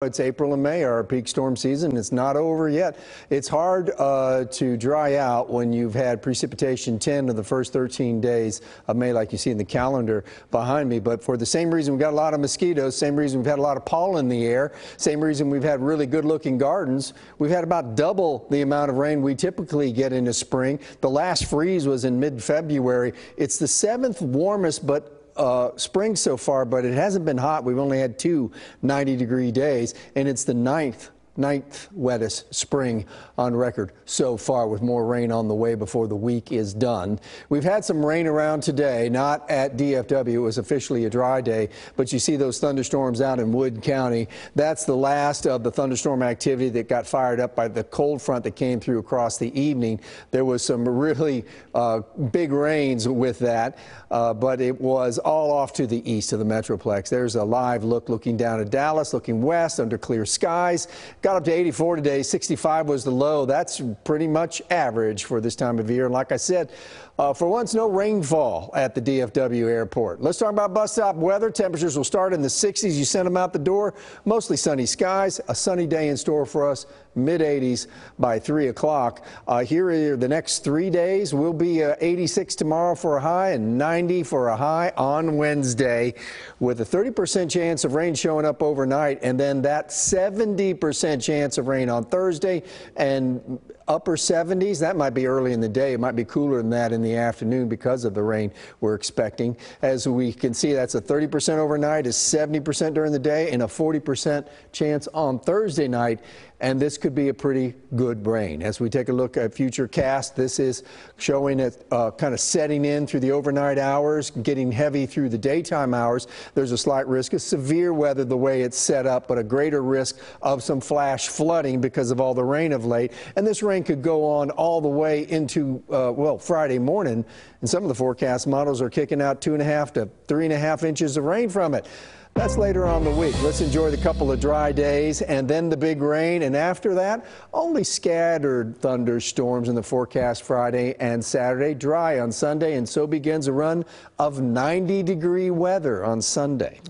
It's April and May, our peak storm season. It's not over yet. It's hard uh, to dry out when you've had precipitation 10 of the first 13 days of May, like you see in the calendar behind me. But for the same reason we've got a lot of mosquitoes, same reason we've had a lot of pollen in the air, same reason we've had really good looking gardens, we've had about double the amount of rain we typically get in the spring. The last freeze was in mid February. It's the seventh warmest, but uh, spring so far, but it hasn't been hot. We've only had two 90 degree days, and it's the ninth ninth wettest spring on record so far with more rain on the way before the week is done. We've had some rain around today, not at DFW. It was officially a dry day, but you see those thunderstorms out in Wood County. That's the last of the thunderstorm activity that got fired up by the cold front that came through across the evening. There was some really uh, big rains with that, uh, but it was all off to the east of the Metroplex. There's a live look looking down at Dallas, looking west under clear skies. Got up to 84 today. 65 was the low. That's pretty much average for this time of year. And like I said, uh, for once, no rainfall at the DFW airport. Let's talk about bus stop weather. Temperatures will start in the 60s. You send them out the door. Mostly sunny skies. A sunny day in store for us. Mid 80s by 3 o'clock. Uh, here are the next three days. We'll be uh, 86 tomorrow for a high and 90 for a high on Wednesday with a 30% chance of rain showing up overnight and then that 70% chance of rain on Thursday and upper 70s. That might be early in the day. It might be cooler than that in the afternoon because of the rain we're expecting. As we can see, that's a 30% overnight, a 70% during the day, and a 40% chance on Thursday night. And this could be a pretty good rain. As we take a look at future cast, this is showing it uh, kind of setting in through the overnight hours, getting heavy through the daytime hours. There's a slight risk of severe weather the way it's set up, but a greater risk of some flash flooding because of all the rain of late. And this rain could go on all the way into, uh, well, Friday morning. And some of the forecast models are kicking out two and a half to three and a half inches of rain from it. That's later on the week. Let's enjoy the couple of dry days and then the big rain. And after that, only scattered thunderstorms in the forecast Friday and Saturday. Dry on Sunday, and so begins a run of 90 degree weather on Sunday.